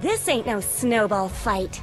This ain't no snowball fight.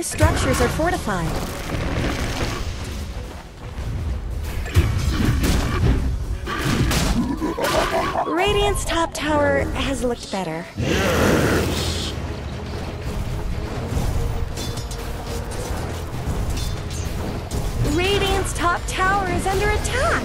Structures are fortified. Radiant's top tower has looked better. Radiant's top tower is under attack.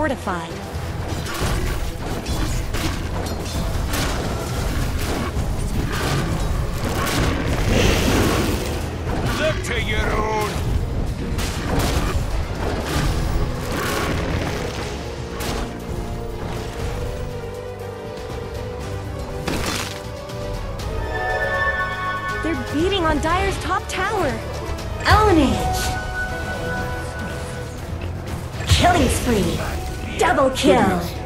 Fortified. Look to your own. They're beating on Dire's top tower. Ownage! Killing spree! Double kill!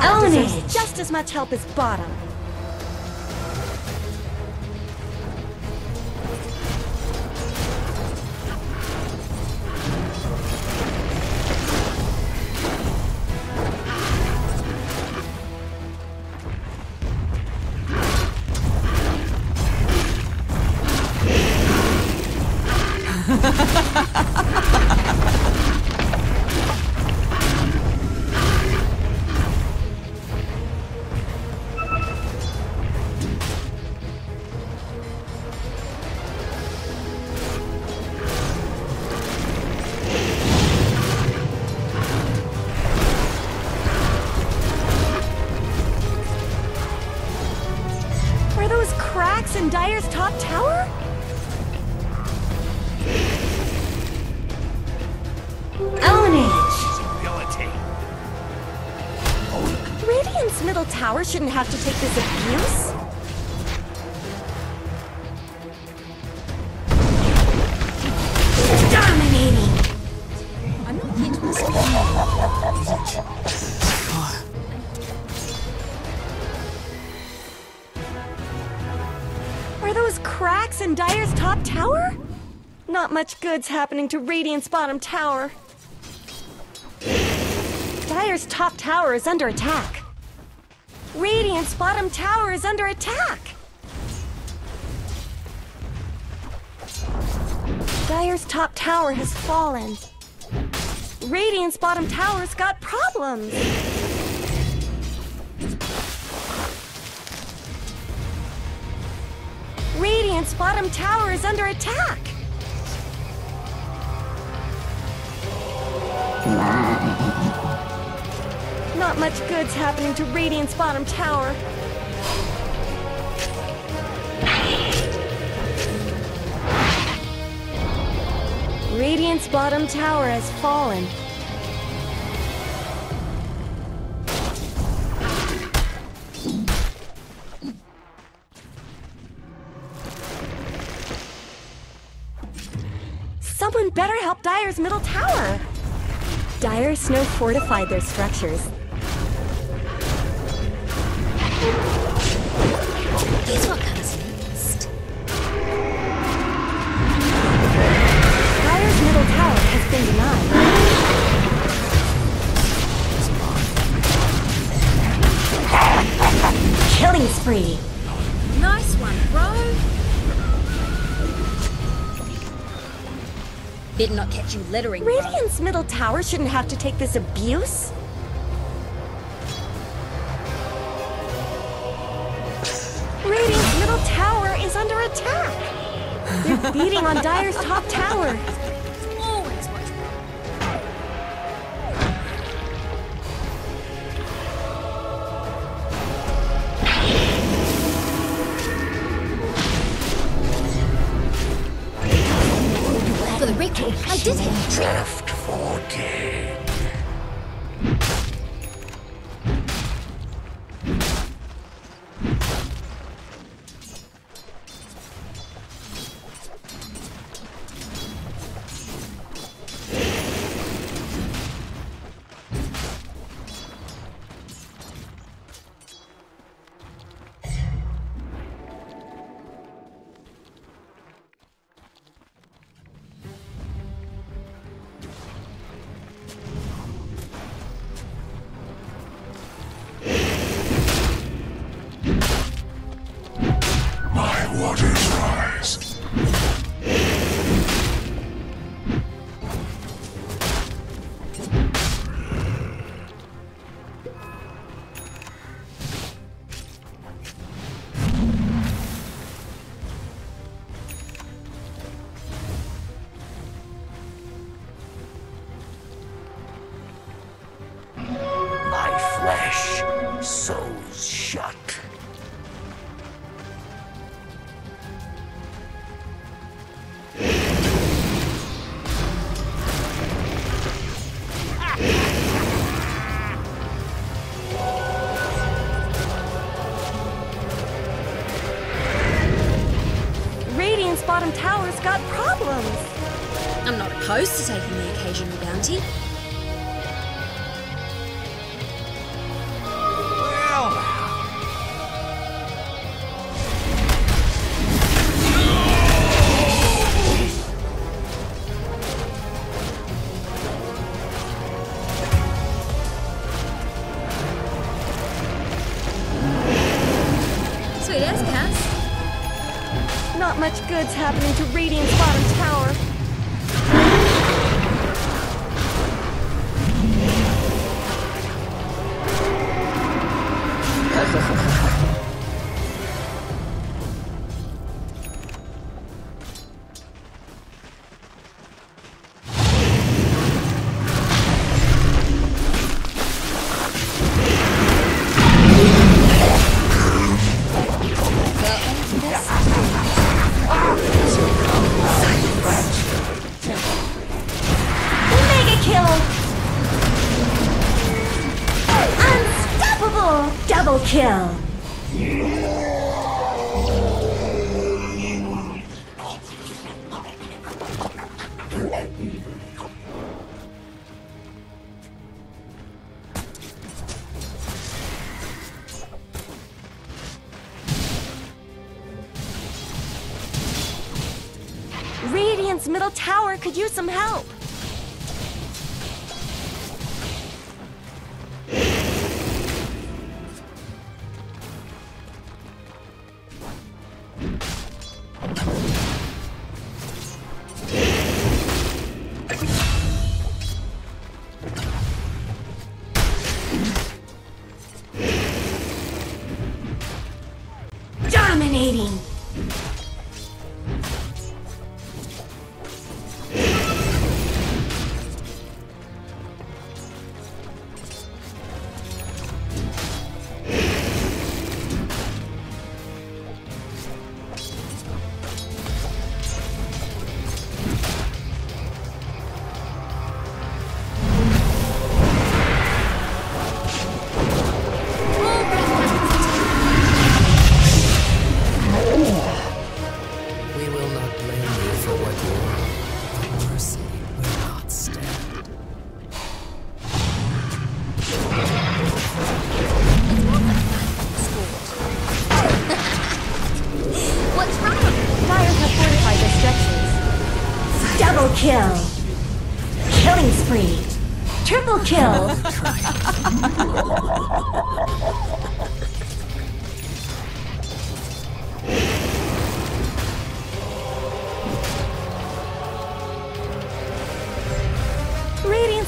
Deserves just as much help as bottom. Top tower? Radiant's middle tower shouldn't have to take this abuse. Good's happening to Radiant's bottom tower. Dire's top tower is under attack. Radiant's bottom tower is under attack. Dire's top tower has fallen. Radiant's bottom tower's got problems. Radiant's bottom tower is under attack. Not much good's happening to Radiant's bottom tower. Radiant's bottom tower has fallen. Someone better help Dire's middle tower. Dire Snow fortified their structures. Guess what comes next? Dire's middle tower has been denied. Killing spree. Nice one, bro. did not catch you littering. Radiant's middle tower shouldn't have to take this abuse. Radiant's middle tower is under attack. They're beating on Dire's top tower. information. Middle Tower could use some help.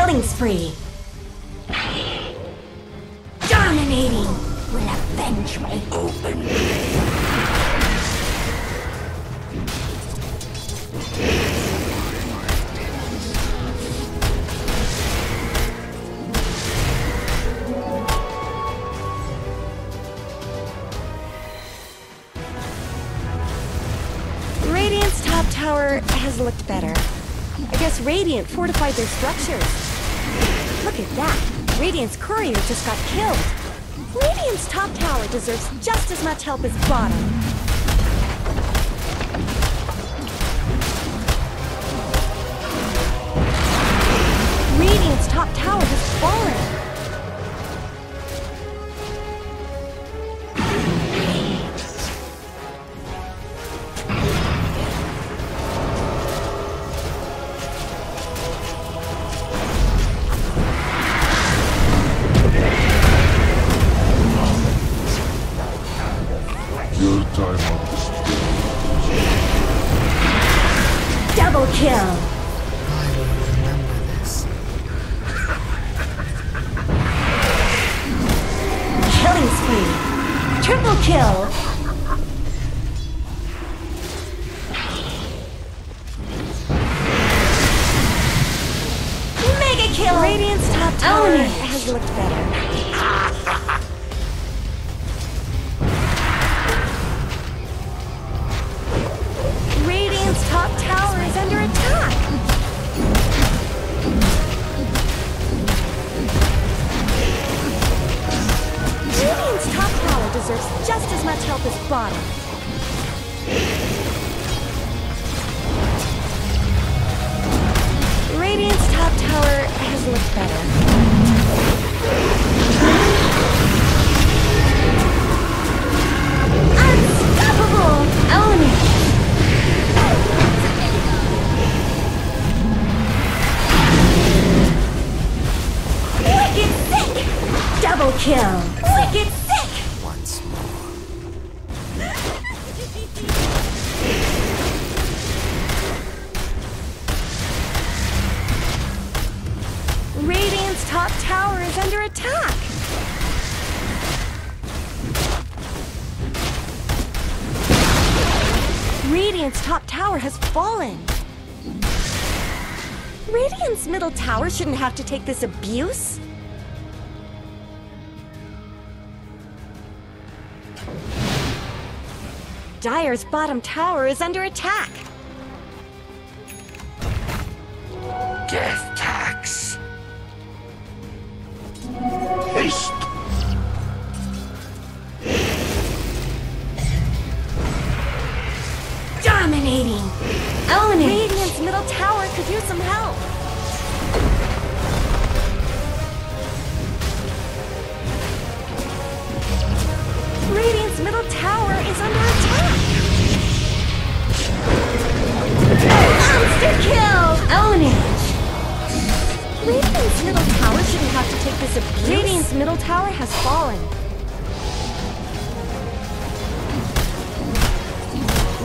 Killing spree. Dominating. Will avenge me. Open. Radiant's top tower has looked better. I guess Radiant fortified their structures. Look at that. Radiant's courier just got killed. Radiant's top tower deserves just as much help as bottom. Radiant's top tower has fallen. Middle tower shouldn't have to take this abuse! Dire's bottom tower is under attack! death tax. Haste. Dominating! Own! Radiant's middle tower could use some help! Middle tower is under attack! Monster kill! Own it! Radiant's middle tower shouldn't have to take this abuse. Radiant's middle tower has fallen.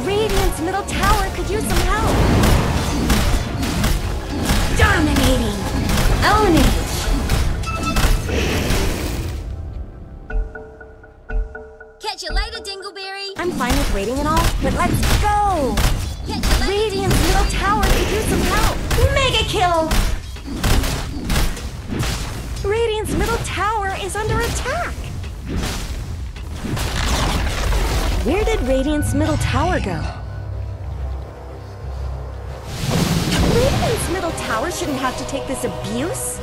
Radiant's middle tower could use some help. Dominating! Own it! I'm fine with waiting and all, but let's go! Radiant's middle tower could use some help. Mega kill! Radiant's middle tower is under attack. Where did Radiant's middle tower go? Radiant's middle tower shouldn't have to take this abuse.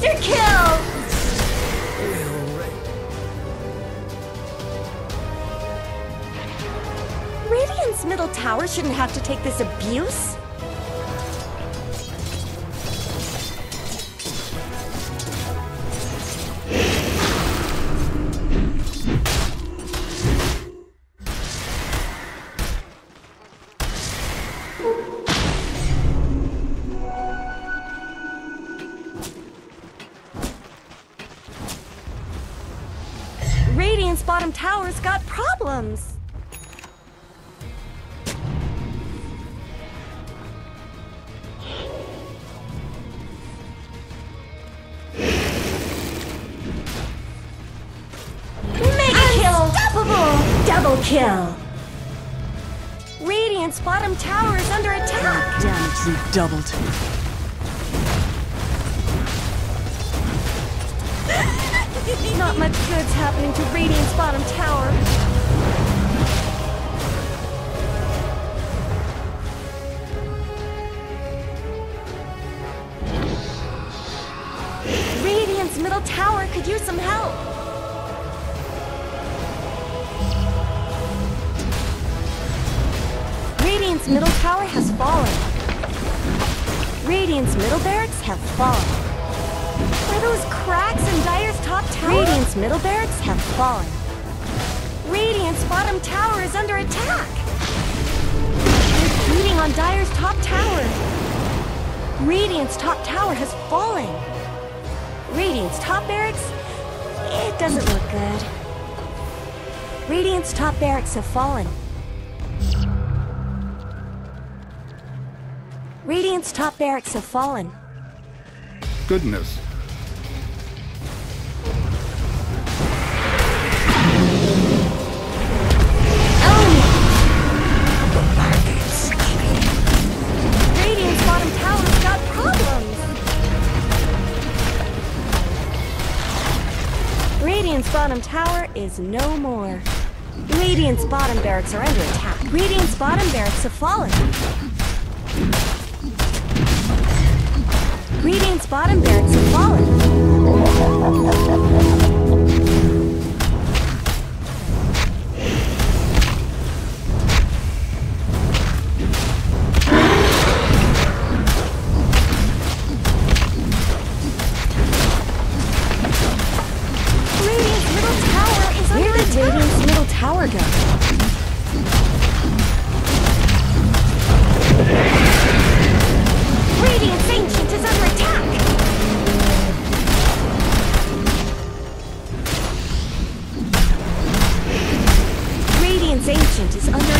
Monster kill! Radiant's middle tower shouldn't have to take this abuse. Kill! Radiant's bottom tower is under attack! Damage redoubled. Not much good's happening to Radiant's bottom tower. Radiant's middle tower could use some help. Middle tower has fallen. Radiant's middle barracks have fallen. Are those cracks in Dire's top tower? Radiant's middle barracks have fallen. Radiant's bottom tower is under attack. They're beating on Dire's top tower. Radiant's top tower has fallen. Radiant's top barracks? It doesn't look good. Radiant's top barracks have fallen. Radiant's top barracks have fallen. Goodness. Radiant's bottom tower's got problems. Radiant's bottom tower is no more. Radiant's bottom barracks are under attack. Radiant's bottom barracks have fallen. Radiant's bottom barracks have fallen. patient is under